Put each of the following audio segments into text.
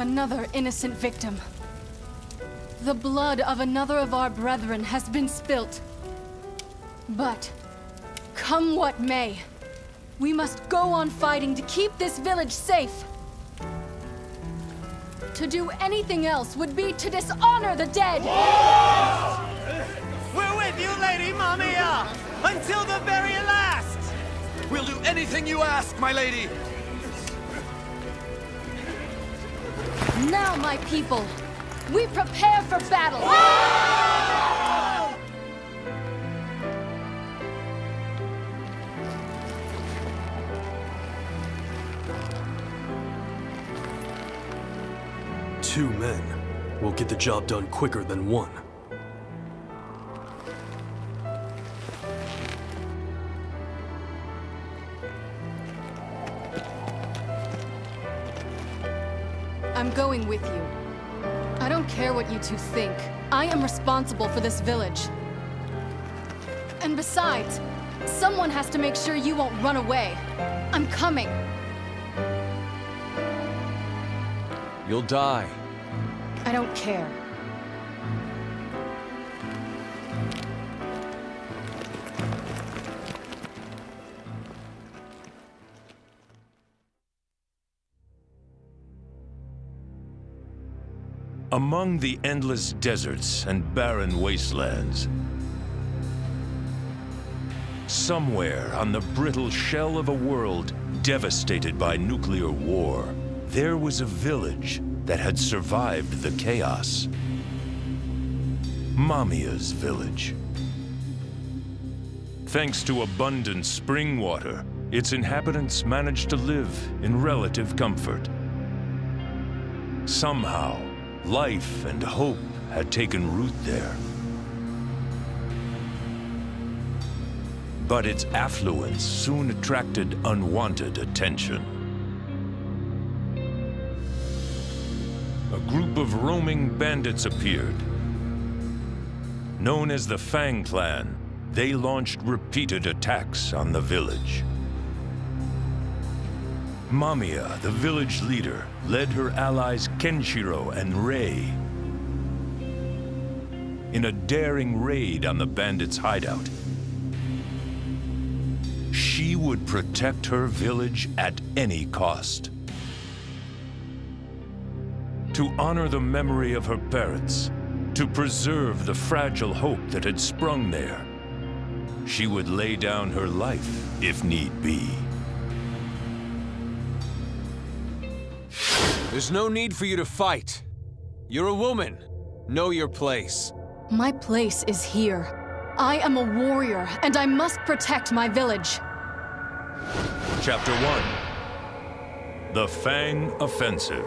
Another innocent victim. The blood of another of our brethren has been spilt. But, come what may, we must go on fighting to keep this village safe. To do anything else would be to dishonor the dead! We're with you, Lady Mamiya! Uh, until the very last! We'll do anything you ask, my lady! Now, my people, we prepare for battle! Two men will get the job done quicker than one. You two think. I am responsible for this village. And besides, someone has to make sure you won't run away. I'm coming. You'll die. I don't care. Among the endless deserts and barren wastelands, somewhere on the brittle shell of a world devastated by nuclear war, there was a village that had survived the chaos. Mamiya's village. Thanks to abundant spring water, its inhabitants managed to live in relative comfort. Somehow, life and hope had taken root there. But its affluence soon attracted unwanted attention. A group of roaming bandits appeared. Known as the Fang Clan, they launched repeated attacks on the village. Mamiya, the village leader, led her allies Kenshiro and Rei in a daring raid on the bandits' hideout. She would protect her village at any cost. To honor the memory of her parents, to preserve the fragile hope that had sprung there, she would lay down her life if need be. There's no need for you to fight. You're a woman. Know your place. My place is here. I am a warrior, and I must protect my village. Chapter 1 The Fang Offensive.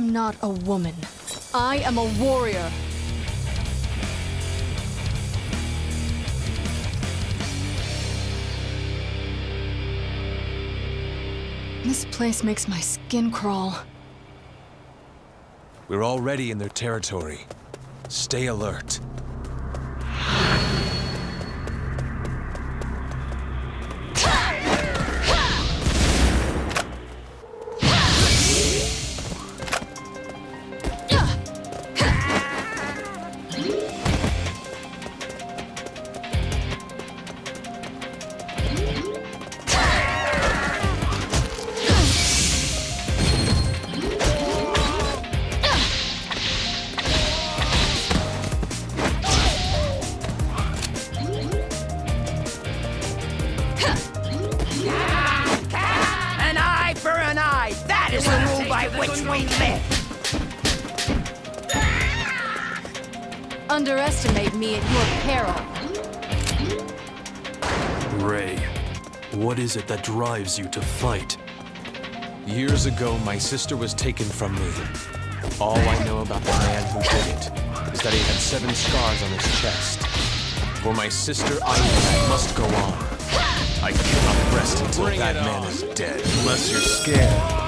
Am not a woman. I am a warrior. This place makes my skin crawl. We're already in their territory. Stay alert. Drives you to fight? Years ago, my sister was taken from me. All I know about the man who did it is that he had seven scars on his chest. For my sister, I must go on. I cannot rest until Bring that man is dead. Unless you're scared.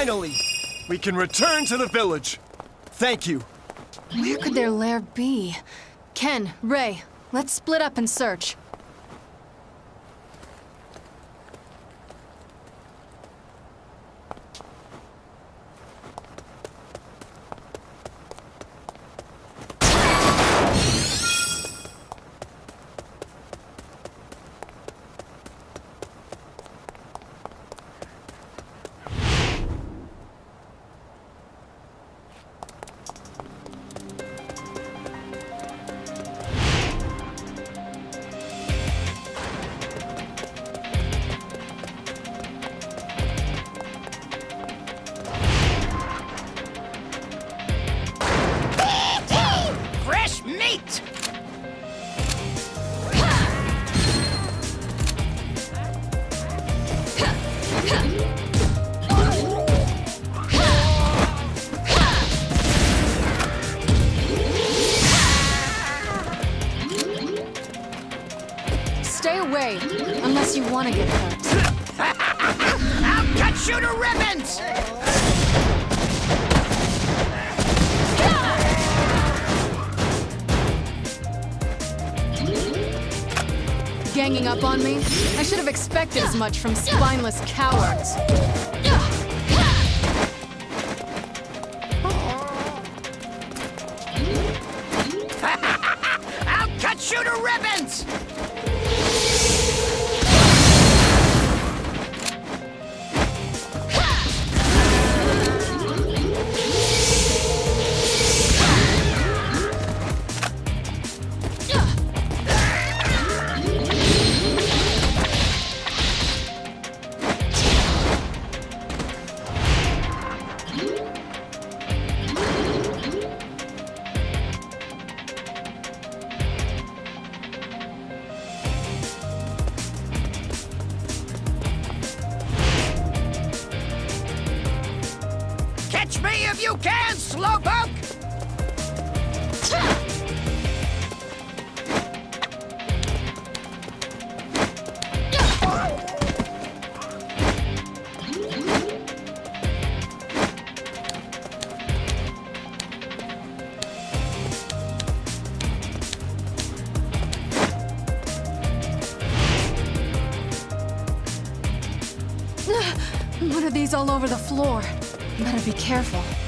Finally, we can return to the village. Thank you. Where could their lair be? Ken, Rei, let's split up and search. Fresh should have expected as much from spineless cowards. Be careful.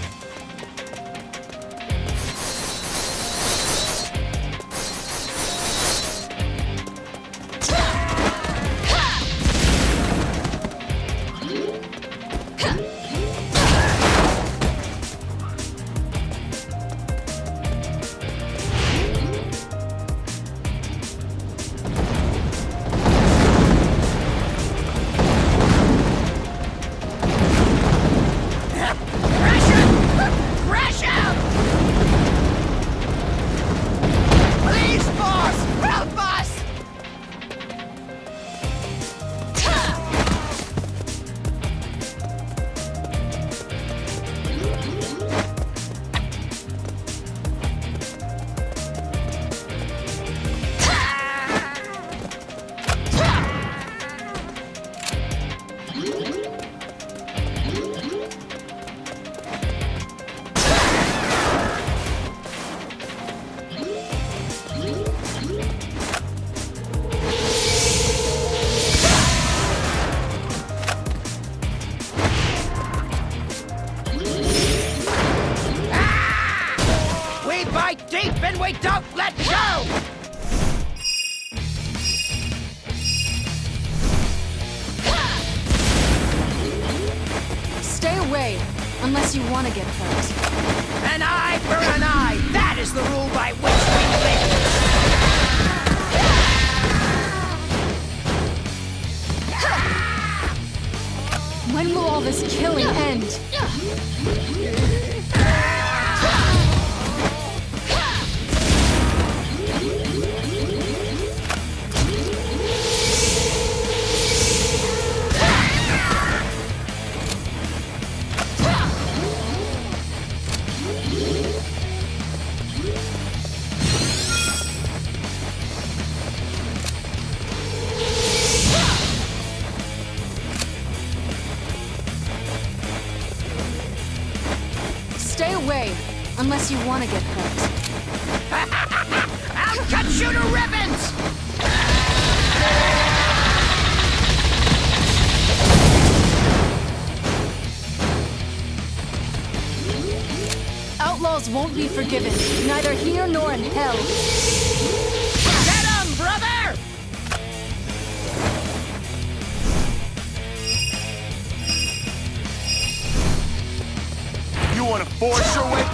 Unless you want to get hurt. I'll cut you to ribbons! Outlaws won't be forgiven, neither here nor in hell. Get him, brother! You want to force your way past?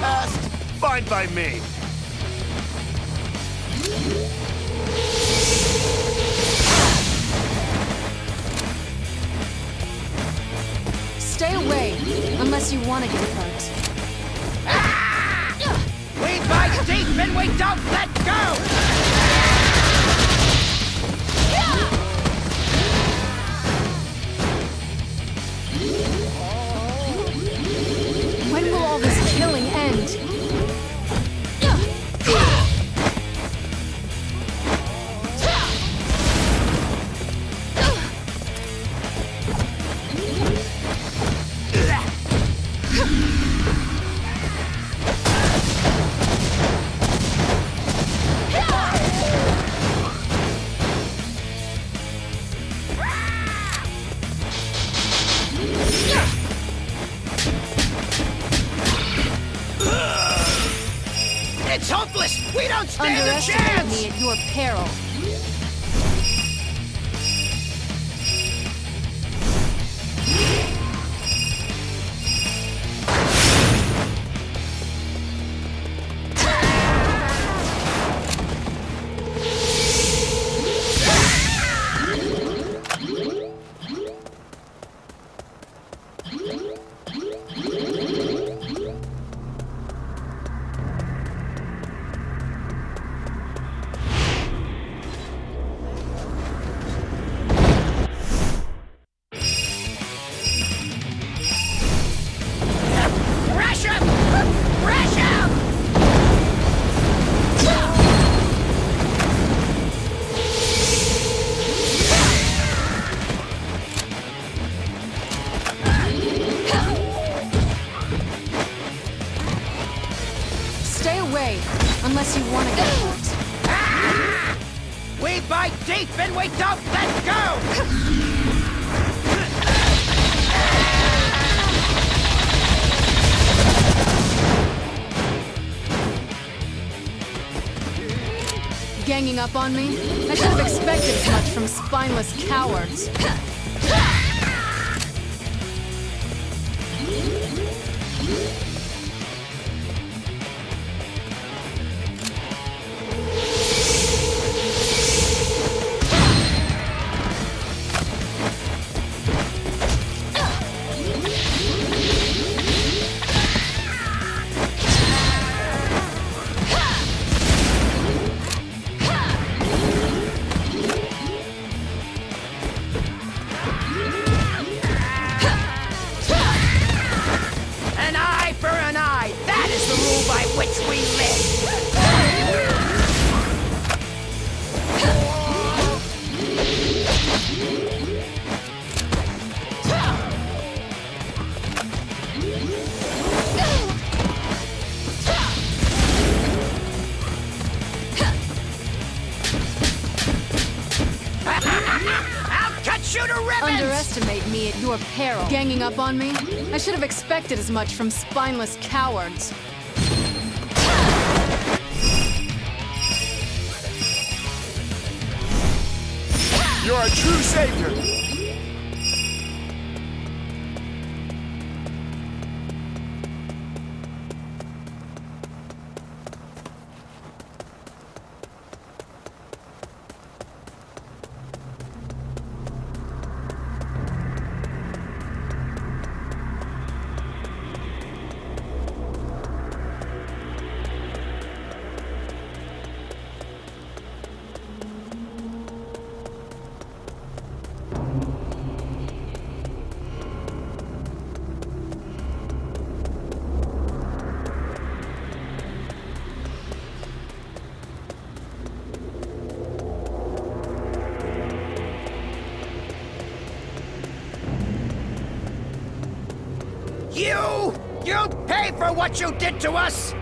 Fine by me. Stay away, unless you want to get hurt. We bite deep and we don't let go! Up on me? I should have expected as much from spineless cowards. ganging up on me? I should have expected as much from spineless cowards. You're a true savior! To us!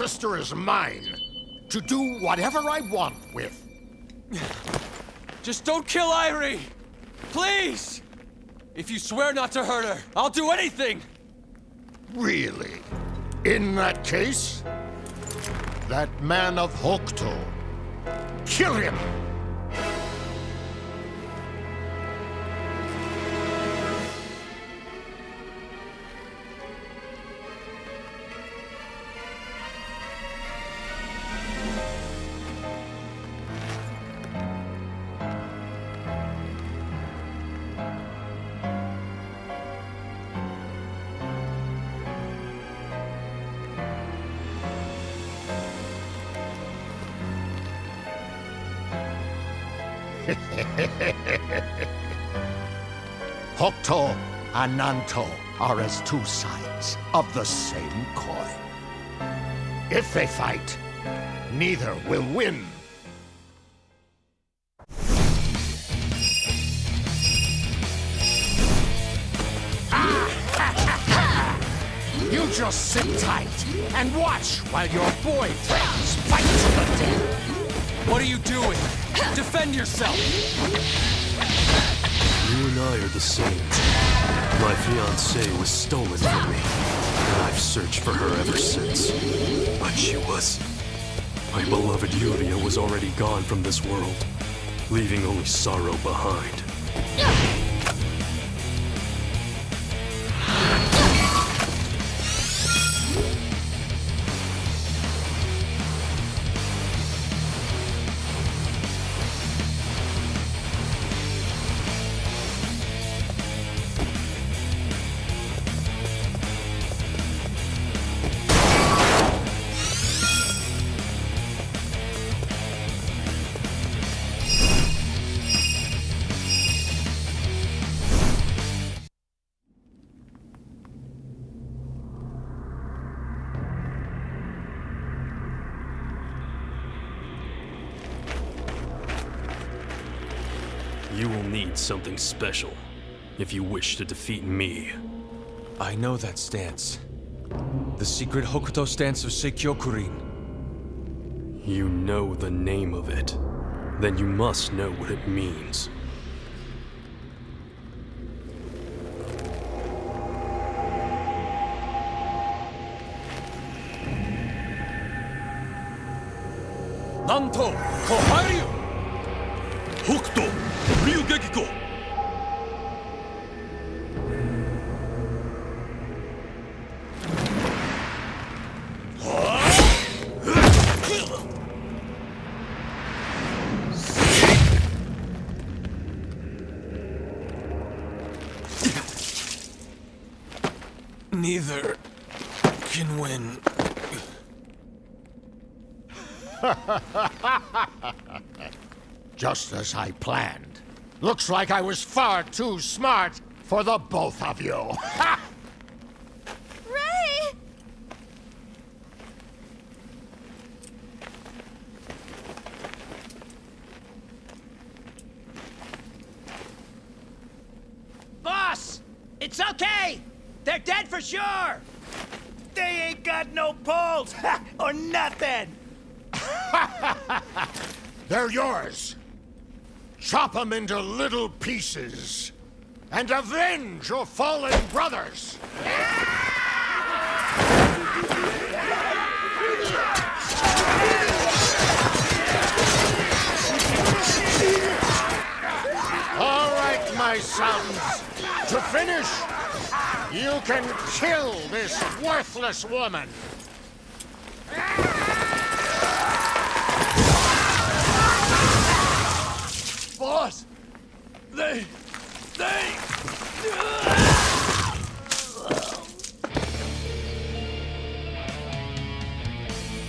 Sister is mine. To do whatever I want with. Just don't kill Airi! Please! If you swear not to hurt her, I'll do anything! Really? In that case, that man of Hokuto. Kill him! Hokuto and Nanto are as two sides of the same coin. If they fight, neither will win. Ah! You just sit tight and watch while your boyfriends fight to the death. What are you doing? Defend yourself! And I are the same. My fiancée was stolen from me, and I've searched for her ever since. But she was... My beloved Yuria was already gone from this world, leaving only sorrow behind. Something special if you wish to defeat me. I know that stance. The secret Hokuto stance of Seikyokurin. You know the name of it. Then you must know what it means. Neither can win. Just as I planned. Looks like I was far too smart for the both of you. Rei! Boss! It's okay! They're dead for sure! They ain't got no pulse! or nothing! They're yours. Chop them into little pieces and avenge your fallen brothers. All right, my sons. To finish, you can kill this worthless woman. Boss! They... they...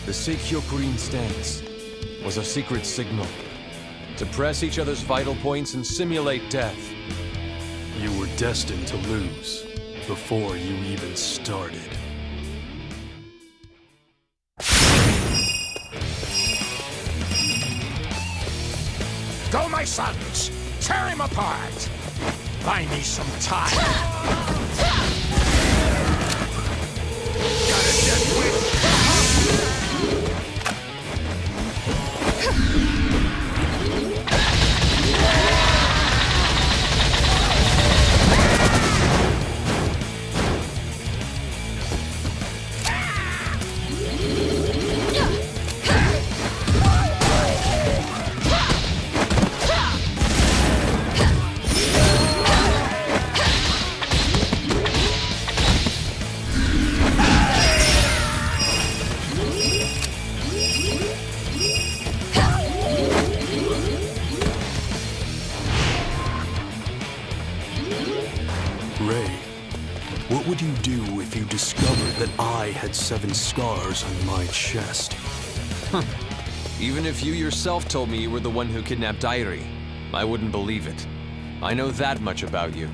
The Seikyokurin stance was a secret signal to press each other's vital points and simulate death. You were destined to lose before you even started. Go, my sons! Tear him apart! Buy me some time! Seven scars on my chest? Even if you yourself told me you were the one who kidnapped Airi, I wouldn't believe it. I know that much about you.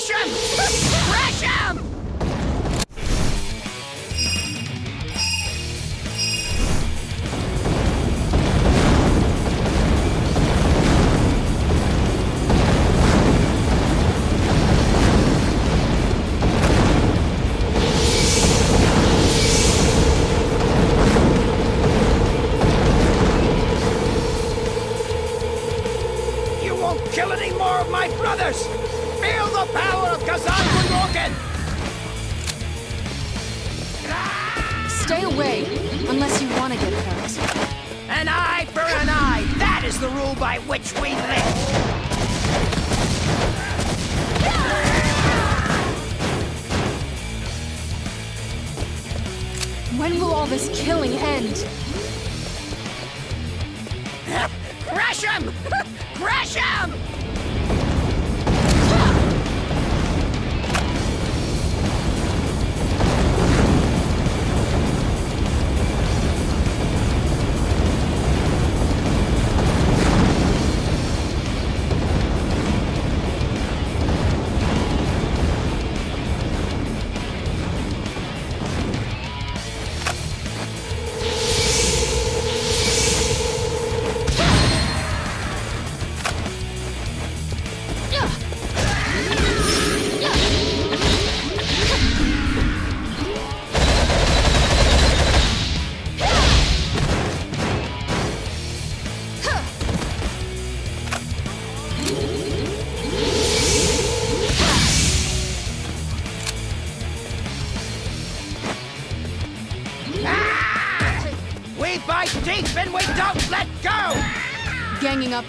Crush him! Crush him!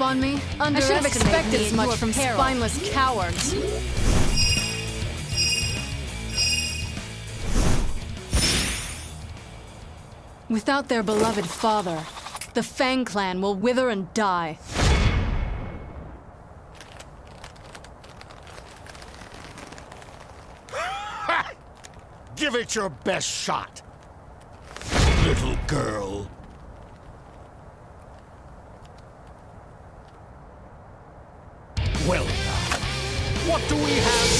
Up on me? I should have expected as much from peril. spineless cowards. Without their beloved father, the Fang clan will wither and die. Give it your best shot, little girl. What do we have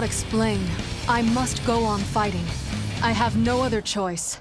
cannot explain, I must go on fighting. I have no other choice.